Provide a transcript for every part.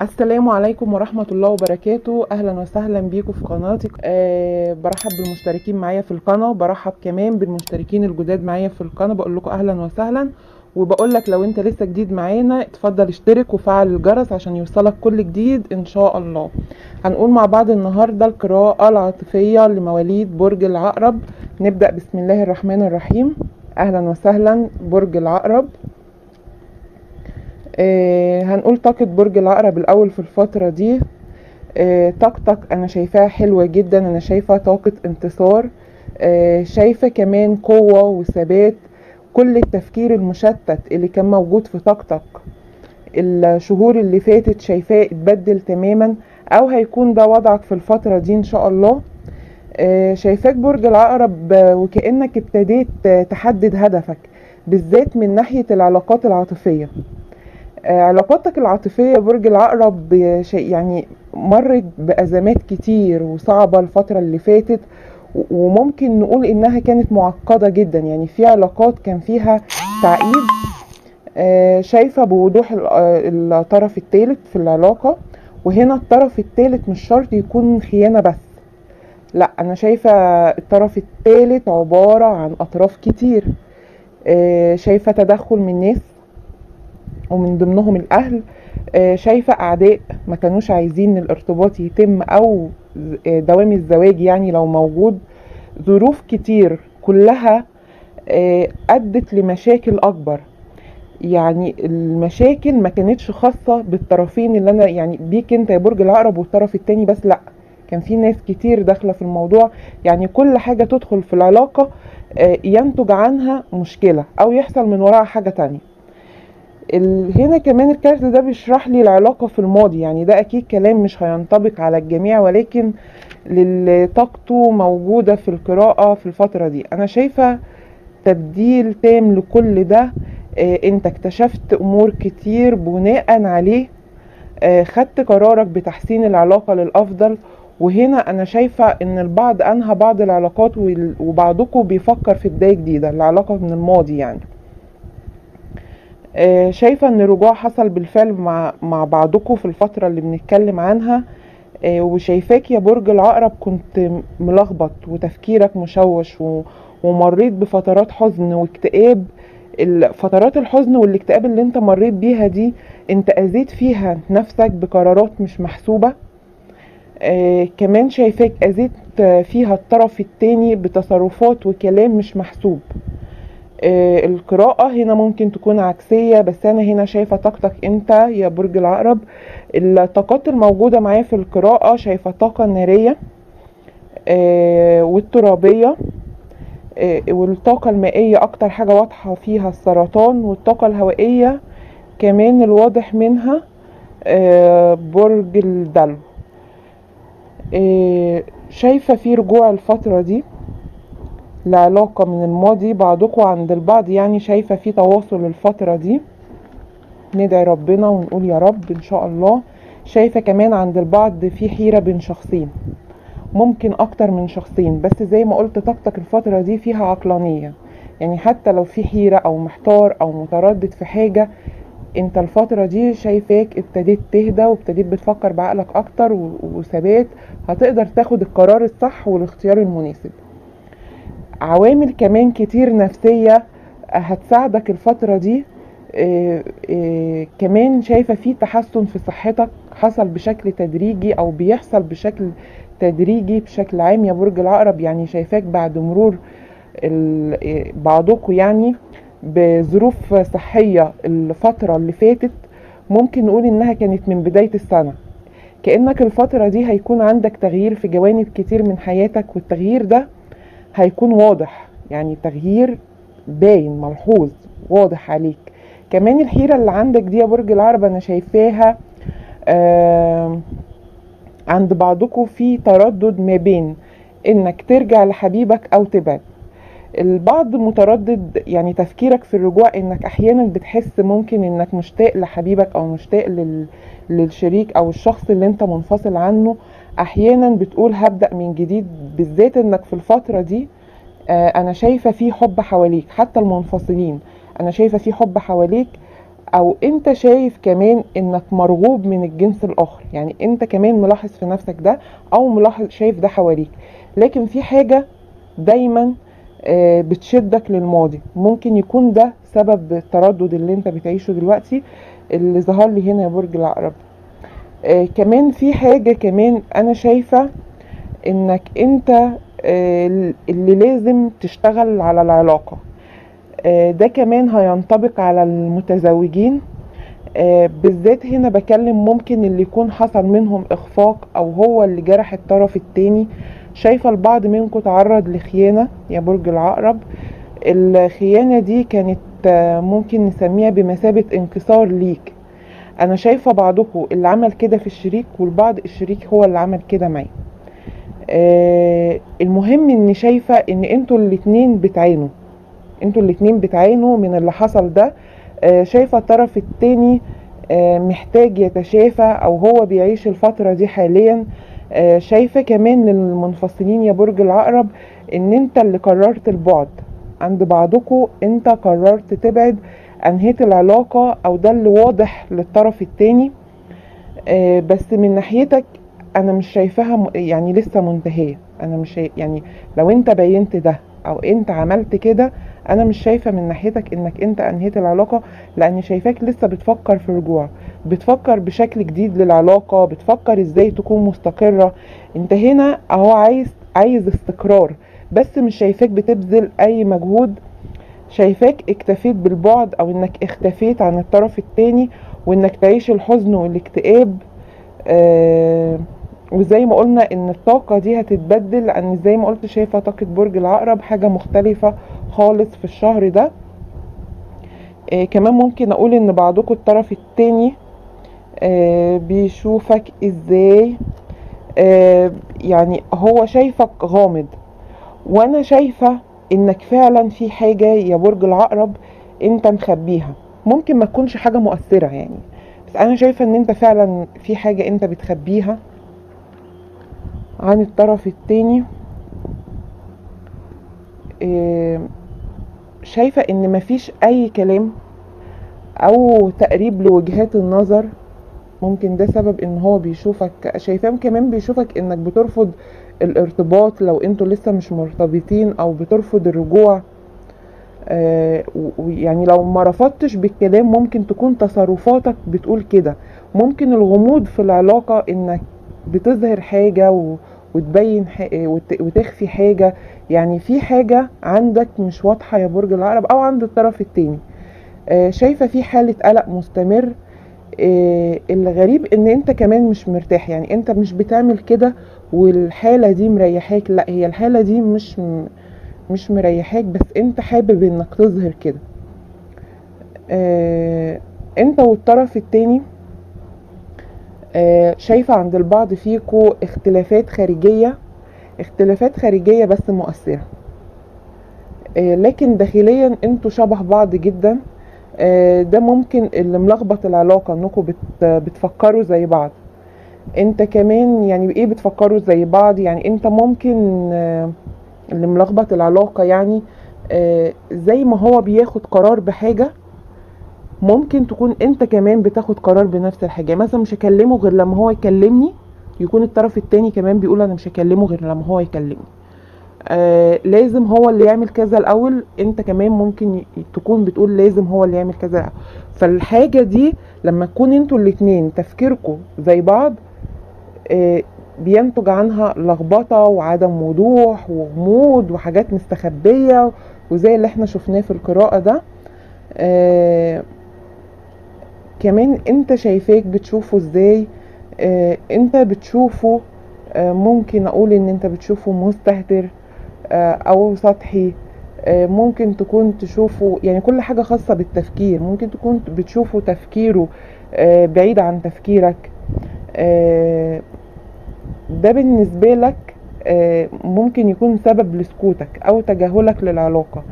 السلام عليكم ورحمة الله وبركاته. أهلا وسهلا بيكم في قناتي أه برحب بالمشتركين معايا في القناة. برحب كمان بالمشتركين الجداد معايا في القناة. بقول لكم أهلا وسهلا. وبقول لك لو أنت لسه جديد معانا اتفضل اشترك وفعل الجرس عشان يوصلك كل جديد إن شاء الله. هنقول مع بعض النهاردة القراءة العاطفية لمواليد برج العقرب. نبدأ بسم الله الرحمن الرحيم. أهلا وسهلا برج العقرب. هنقول طاقة برج العقرب الأول في الفترة دي. آه طاقتك أنا شايفاها حلوة جدا. أنا شايفة طاقة انتصار. آه شايفة كمان قوة وثبات. كل التفكير المشتت اللي كان موجود في طاقتك الشهور اللي فاتت شايفاه اتبدل تماما أو هيكون ده وضعك في الفترة دي إن شاء الله. آه شايفاك برج العقرب آه، وكأنك ابتديت آه، تحدد هدفك بالذات من ناحية العلاقات العاطفية. آه، علاقاتك العاطفية برج العقرب آه، شيء يعني مرت بأزمات كتير وصعبة الفترة اللي فاتت وممكن نقول إنها كانت معقدة جدا. يعني في علاقات كان فيها تعقيد آه، شايفة بوضوح آه، الطرف الثالث في العلاقة وهنا الطرف الثالث مش شرط يكون خيانة بس. لا أنا شايفة الطرف الثالث عبارة عن أطراف كتير آه، شايفة تدخل من ناس ومن ضمنهم الأهل آه، شايفة أعداء ما كانوش عايزين الارتباط يتم أو ز- آه، دوام الزواج يعني لو موجود. ظروف كتير كلها آه، أدت لمشاكل أكبر. يعني المشاكل ما كانتش خاصة بالطرفين اللي أنا يعني بيك أنت يا برج العقرب والطرف التاني بس لأ كان في ناس كتير داخلة في الموضوع. يعني كل حاجة تدخل في العلاقة آه، ينتج عنها مشكلة أو يحصل من وراها حاجة تانية. ال... هنا كمان الكارت ده بيشرح لي العلاقة في الماضي. يعني ده أكيد كلام مش هينطبق على الجميع ولكن للي طاقته موجودة في القراءة في الفترة دي. أنا شايفة تبديل تام لكل ده آه، أنت اكتشفت أمور كتير بناء عليه آه، خدت قرارك بتحسين العلاقة للأفضل. وهنا أنا شايفة إن البعض أنهى بعض العلاقات وبعضكم بيفكر في بداية جديدة العلاقة من الماضي يعني. آه، شايفة إن رجوع حصل بالفعل مع مع بعضكم في الفترة اللي بنتكلم عنها. آه، وشايفاك يا برج العقرب كنت ملخبط وتفكيرك مشوش ومريت بفترات حزن واكتئاب. فترات الحزن والاكتئاب اللي انت مريت بيها دي انت اذيت فيها نفسك بقرارات مش محسوبة. آه كمان شايفاك أذيت فيها الطرف التاني بتصرفات وكلام مش محسوب. القراءة هنا ممكن تكون عكسية بس أنا هنا شايفة طاقتك أنت يا برج العقرب. الطاقات الموجودة معايا في القراءة شايفة طاقة نارية آه، والترابية آه، والطاقة المائية أكتر حاجة واضحة فيها السرطان والطاقة الهوائية كمان الواضح منها آه، برج الدلو. آه، شايفة في رجوع الفترة دي. لعلاقة من الماضي. بعضكم عند البعض يعني شايفة في تواصل الفترة دي. ندعي ربنا ونقول يا رب إن شاء الله. شايفة كمان عند البعض في حيرة بين شخصين. ممكن أكتر من شخصين. بس زي ما قلت طاقتك الفترة دي فيها عقلانية. يعني حتى لو في حيرة أو محتار أو متردد في حاجة أنت الفترة دي شايفاك ابتديت تهدى وابتديت بتفكر بعقلك أكتر وثبات. هتقدر تاخد القرار الصح والاختيار المناسب. عوامل كمان كتير نفسية هتساعدك الفترة دي. آه، آه، كمان شايفة في تحسن في صحتك. حصل بشكل تدريجي أو بيحصل بشكل تدريجي بشكل عام. يا برج العقرب يعني شايفاك بعد مرور آه، بعضكم يعني بظروف صحية الفترة اللي فاتت. ممكن نقول إنها كانت من بداية السنة. كأنك الفترة دي هيكون عندك تغيير في جوانب كتير من حياتك والتغيير ده هيكون واضح يعني تغيير باين ملحوظ واضح عليك. كمان الحيرة اللي عندك دي يا برج العرب أنا شايفاها آه عند بعضكم في تردد ما بين إنك ترجع لحبيبك أو تبعد. البعض متردد يعني تفكيرك في الرجوع إنك أحيانا بتحس ممكن إنك مشتاق لحبيبك أو مشتاق لل... للشريك أو الشخص اللي أنت منفصل عنه أحيانا بتقول هبدأ من جديد بالذات إنك في الفترة دي آه، أنا شايفة في حب حواليك حتى المنفصلين أنا شايفة في حب حواليك أو أنت شايف كمان إنك مرغوب من الجنس الآخر يعني أنت كمان ملاحظ في نفسك ده أو ملاحظ شايف ده حواليك. لكن في حاجة دايما آه، بتشدك للماضي. ممكن يكون ده سبب التردد اللي أنت بتعيشه دلوقتي اللي ظهر لي هنا برج العقرب. آه، كمان في حاجة كمان أنا شايفة إنك أنت آه، اللي لازم تشتغل على العلاقة. آه، ده كمان هينطبق على المتزوجين. آه، بالذات هنا بكلم ممكن اللي يكون حصل منهم إخفاق أو هو اللي جرح الطرف التاني. شايفة البعض منكم تعرض لخيانة يا برج العقرب. الخيانة دي كانت آه، ممكن نسميها بمثابة انكسار ليك. أنا شايفة بعضكم اللي عمل كده في الشريك والبعض الشريك هو اللي عمل كده معي آه، المهم إني شايفة إن أنتوا الاتنين بتعانوا. أنتوا الاتنين بتعانوا من اللي حصل ده. آه، شايفة الطرف التاني آه، محتاج يتشافى أو هو بيعيش الفترة دي حاليا. آه، شايفة كمان للمنفصلين يا برج العقرب إن أنت اللي قررت البعد. عند بعضكم أنت قررت تبعد. أنهيت العلاقة أو ده اللي واضح للطرف التاني. آه، بس من ناحيتك أنا مش شايفاها يعني لسه منتهية. أنا مش يعني لو أنت بينت ده أو أنت عملت كده أنا مش شايفة من ناحيتك إنك أنت أنهيت العلاقة لاني شايفاك لسه بتفكر في رجوع. بتفكر بشكل جديد للعلاقة بتفكر إزاي تكون مستقرة. أنت هنا أهو عايز عايز استقرار بس مش شايفاك بتبذل أي مجهود شايفاك اكتفيت بالبعد أو إنك اختفيت عن الطرف التاني وإنك تعيش الحزن والاكتئاب آه وزي ما قلنا إن الطاقة دي هتتبدل لأن زي ما قلت شايفة طاقة برج العقرب حاجة مختلفة خالص في الشهر ده. آه كمان ممكن أقول إن بعضكم الطرف التاني آه بيشوفك إزاي؟ آه يعني هو شايفك غامض وأنا شايفة إنك فعلا في حاجة يا برج العقرب أنت مخبيها. ممكن ما تكونش حاجة مؤثرة يعني بس أنا شايفة إن أنت فعلا في حاجة أنت بتخبيها. عن الطرف التاني شايفة إن مفيش أي كلام أو تقريب لوجهات النظر. ممكن ده سبب إن هو بيشوفك شايفاه كمان بيشوفك إنك بترفض الارتباط لو أنتوا لسه مش مرتبطين أو بترفض الرجوع آه، ويعني لو ما رفضتش بالكلام ممكن تكون تصرفاتك بتقول كده. ممكن الغموض في العلاقة انك بتظهر حاجة و... وتبين. وت... وتخفي حاجة. يعني في حاجة عندك مش واضحة يا برج العقرب أو عند الطرف التاني. آه، شايفة في حالة قلق مستمر. آه، الغريب ان انت كمان مش مرتاح. يعني انت مش بتعمل كده والحالة دي مريحاك. لا هي الحالة دي مش. مش مريحاك بس انت حابب انك تظهر كده. آه، انت والطرف التاني آه، شايفة عند البعض فيكو اختلافات خارجية اختلافات خارجية بس مؤثرة. آه، لكن داخليا أنتوا شبه بعض جدا. آه، ده ممكن اللي ملخبط العلاقة انكم بت بتفكروا زي بعض. انت كمان يعني إيه بتفكروا زي بعض؟ يعني انت ممكن آه، اللي ملخبط العلاقة يعني آه، زي ما هو بياخد قرار بحاجة ممكن تكون انت كمان بتاخد قرار بنفس الحاجة. مثلا مش هكلمه غير لما هو يكلمني يكون الطرف التاني كمان بيقول أنا مش هكلمه غير لما هو يكلمني. آه لازم هو اللي يعمل كذا الأول. انت كمان ممكن تكون بتقول لازم هو اللي يعمل كذا. الأول. فالحاجة دي لما تكون أنتوا الاتنين تفكيركم زي بعض بينتج عنها لخبطة وعدم وضوح وغموض وحاجات مستخبية وزي اللي إحنا شفناه في القراءة ده. آه كمان انت شايفاك بتشوفه إزاي؟ آه انت بتشوفه آه ممكن أقول ان انت بتشوفه مستهتر آه أو سطحي آه ممكن تكون تشوفه يعني كل حاجة خاصة بالتفكير ممكن تكون بتشوفه تفكيره آه بعيد عن تفكيرك. آه ده بالنسبة لك آه ممكن يكون سبب لسكوتك أو تجاهلك للعلاقة.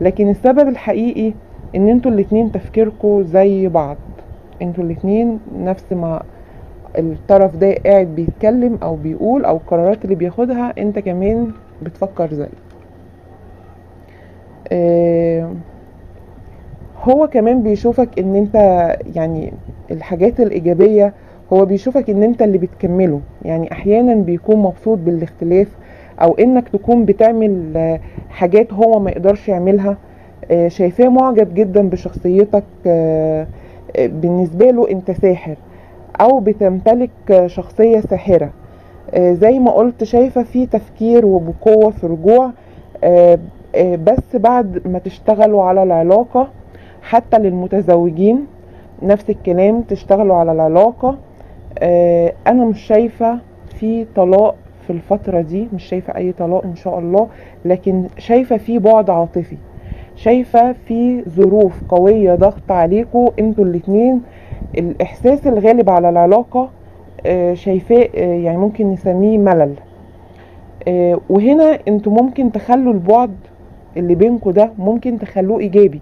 لكن السبب الحقيقي إن أنتوا الاتنين تفكيركوا زي بعض. أنتوا الاتنين نفس ما الطرف ده قاعد بيتكلم أو بيقول أو القرارات اللي بياخدها انت كمان بتفكر زيه آه، هو كمان بيشوفك إن انت يعني الحاجات الإيجابية هو بيشوفك ان انت اللي بتكمله. يعني أحيانا بيكون مبسوط بالاختلاف أو انك تكون بتعمل آه، حاجات هو ما يقدرش يعملها. آه، شايفاه معجب جدا بشخصيتك آه، بالنسبة له انت ساحر أو بتمتلك شخصية ساحرة. آه، زي ما قلت شايفة في تفكير وبقوة في رجوع بس بعد ما تشتغلوا على العلاقة حتى للمتزوجين نفس الكلام تشتغلوا على العلاقة آه، أنا مش شايفة في طلاق في الفترة دي مش شايفة أي طلاق إن شاء الله لكن شايفة في بعد عاطفي. شايفة في ظروف قوية ضغط عليكم أنتوا الاتنين. الإحساس الغالب على العلاقة آه، شايفاه آه، يعني ممكن نسميه ملل. آه، وهنا أنتوا ممكن تخلوا البعد اللي بينكوا ده ممكن تخلوه إيجابي.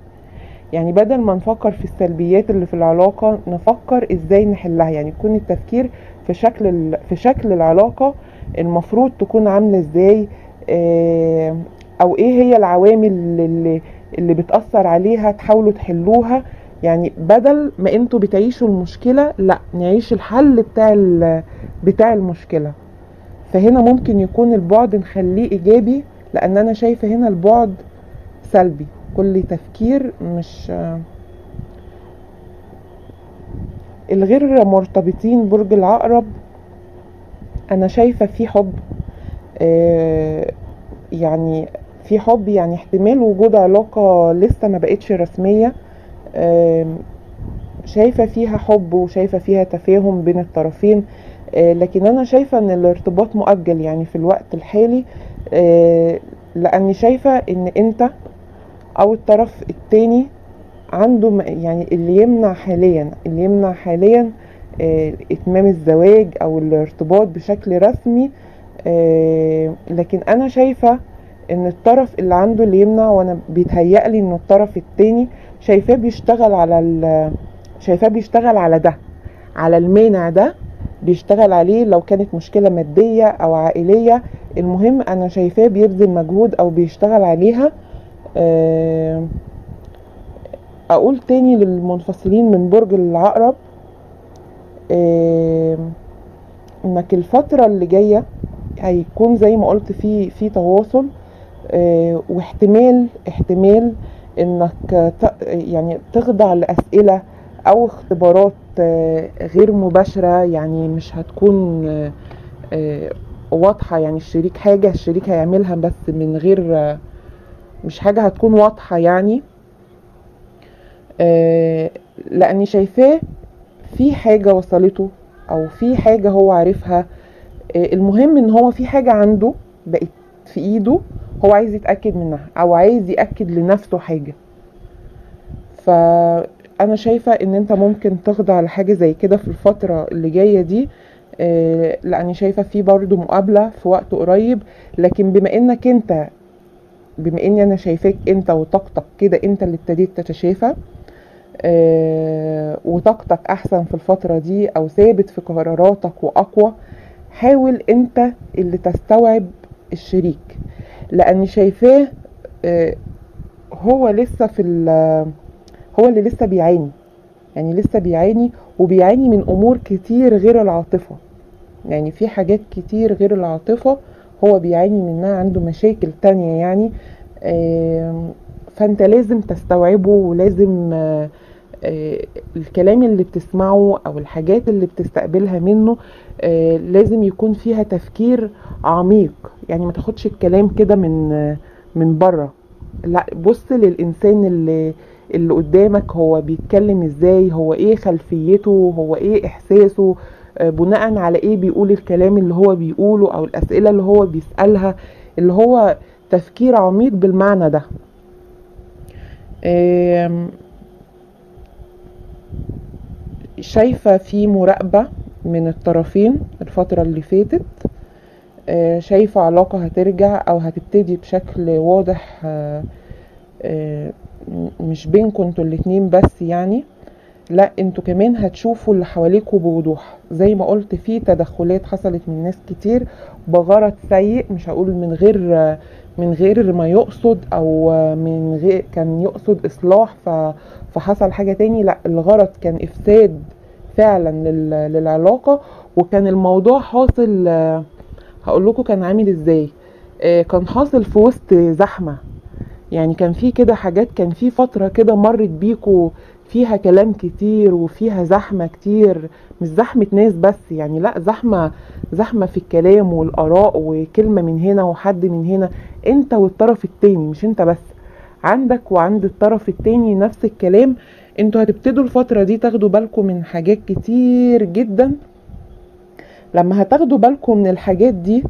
يعني بدل ما نفكر في السلبيات اللي في العلاقة نفكر إزاي نحلها. يعني يكون التفكير في شكل في شكل العلاقة المفروض تكون عاملة إزاي آه، أو إيه هي العوامل اللي, اللي بتأثر عليها تحاولوا تحلوها. يعني بدل ما أنتوا بتعيشوا المشكلة لأ نعيش الحل بتاع بتاع المشكلة. فهنا ممكن يكون البعد نخليه إيجابي لأن أنا شايفة هنا البعد سلبي. كل تفكير مش الغير مرتبطين برج العقرب أنا شايفة في حب آه، يعني في حب يعني احتمال وجود علاقة لسه ما بقتش رسمية شايفة فيها حب وشايفة فيها تفاهم بين الطرفين آه، لكن أنا شايفة إن الارتباط مؤجل يعني في الوقت الحالي آه، لأني شايفة إن أنت أو الطرف التاني عنده يعني اللي يمنع حاليا اللي يمنع حاليا آه، إتمام الزواج أو الارتباط بشكل رسمي آه، لكن أنا شايفة إن الطرف اللي عنده اللي يمنع وأنا بيتهيألي إن الطرف التاني شايفاه بيشتغل على شايفاه بيشتغل على ده على المانع ده بيشتغل عليه لو كانت مشكلة مادية أو عائلية. المهم أنا شايفاه بيبذل مجهود أو بيشتغل عليها أقول تاني للمنفصلين من برج العقرب آه، إنك الفترة اللي جاية هيكون زي ما قلت في في تواصل آه، واحتمال احتمال إنك يعني تخضع لأسئلة أو اختبارات آه، غير مباشرة يعني مش هتكون آه، آه، واضحة يعني الشريك حاجة الشريك هيعملها بس من غير آه، مش حاجة هتكون واضحة يعني. آه، لأني شايفاه في حاجة وصلته أو في حاجة هو عارفها. آه، المهم إن هو في حاجة عنده بقت في إيده هو عايز يتأكد منها أو عايز يأكد لنفسه حاجة. فأنا شايفة إن أنت ممكن تخضع لحاجة زي كده في الفترة اللي جاية دي. آه، لأني شايفة في برضو مقابلة في وقت قريب. لكن بما إنك أنت بما إني أنا شايفاك أنت وطاقتك كده أنت اللي ابتديت تتشافى آه، وطاقتك أحسن في الفترة دي أو ثابت في قراراتك وأقوى حاول أنت اللي تستوعب الشريك لاني شايفاه آه، هو لسه في هو اللي لسه بيعاني يعني لسه بيعاني وبيعاني من أمور كتير غير العاطفة يعني في حاجات كتير غير العاطفة هو بيعاني منها عنده مشاكل تانية يعني فأنت لازم تستوعبه ولازم آه، آه، الكلام اللي بتسمعه أو الحاجات اللي بتستقبلها منه آه، لازم يكون فيها تفكير عميق. يعني ما تاخدش الكلام كده من من بره. لا بص للإنسان اللي اللي قدامك هو بيتكلم إزاي هو إيه خلفيته هو إيه إحساسه آه، بناء على إيه بيقول الكلام اللي هو بيقوله أو الأسئلة اللي هو بيسألها اللي هو تفكير عميق بالمعنى ده. آم، شايفة في مراقبة من الطرفين الفترة اللي فاتت. آه، شايفة علاقة هترجع أو هتبتدي بشكل واضح آه، آه، مش بينكم أنتوا الاتنين بس يعني. لا أنتوا كمان هتشوفوا اللي حواليكوا بوضوح. زي ما قلت في تدخلات حصلت من ناس كتير بغرض سيء مش هقول من غير من غير ما يقصد أو من غير كان يقصد إصلاح فحصل حاجة تاني. لا الغرض كان إفساد فعلا لل- للعلاقة. وكان الموضوع حاصل هقول لكم كان عامل إزاي. آه، كان حاصل في وسط زحمة. يعني كان في كده حاجات كان في فترة كده مرت بيكوا فيها كلام كتير وفيها زحمة كتير مش زحمة ناس بس يعني لأ زحمة زحمة في الكلام والآراء وكلمة من هنا وحد من هنا أنت والطرف التاني مش أنت بس. عندك وعند الطرف التاني نفس الكلام. أنتوا هتبتدوا الفترة دي تاخدوا بالكم من حاجات كتير جدا. لما هتاخدوا بالكم من الحاجات دي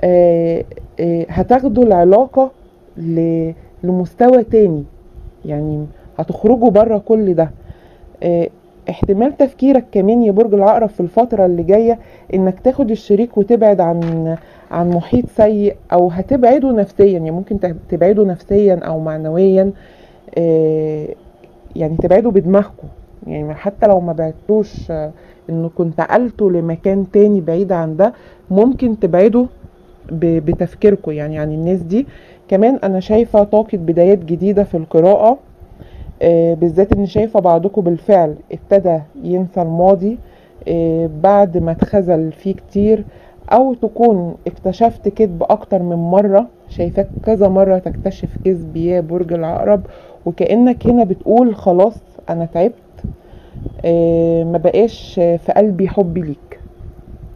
آه، آه، هتاخدوا العلاقة ل- لمستوى تاني. يعني هتخرجوا بره كل ده. آه، احتمال تفكيرك كمان يا برج العقرب في الفترة اللي جاية إنك تاخد الشريك وتبعد عن عن محيط سيء أو هتبعده نفسيا. يعني ممكن تب- تبعده نفسيا أو معنويا آه، يعني تبعده بدماغكم يعني حتى لو ما بعتوش آه، انكم انتقلتوا لمكان تاني بعيد عن ده ممكن تبعدوا ب- بتفكيركم يعني عن الناس دي كمان أنا شايفة طاقة بدايات جديدة في القراءة آه، بالذات ان شايفة بعضكم بالفعل ابتدى ينسى الماضي آه، بعد ما اتخذل فيه كتير أو تكون اكتشفت كذب أكتر من مرة. شايفاك كذا مرة تكتشف كذب يا برج العقرب وكأنك هنا بتقول خلاص أنا تعبت آه، ما بقاش في قلبي حب ليك.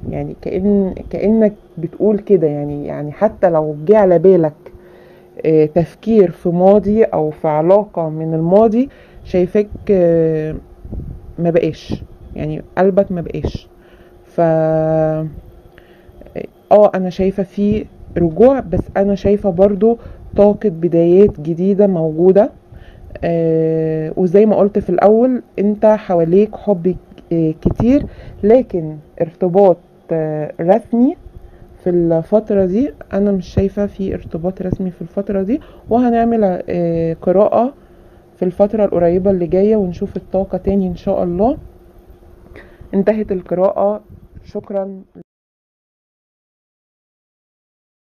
يعني كأن كأنك بتقول كده يعني يعني حتى لو جه على بالك تفكير في ماضي أو في علاقة من الماضي شايفاك آه، ما بقاش. يعني قلبك ما بقاش. ف آه أنا شايفة في رجوع بس أنا شايفة برضو طاقة بدايات جديدة موجودة. آه وزي ما قلت في الأول أنت حواليك حب آه كتير لكن ارتباط آه رسمي في الفترة دي أنا مش شايفة في ارتباط رسمي في الفترة دي وهنعمل آه قراءة في الفترة القريبة اللي جاية ونشوف الطاقة تاني إن شاء الله. انتهت القراءة. شكرا.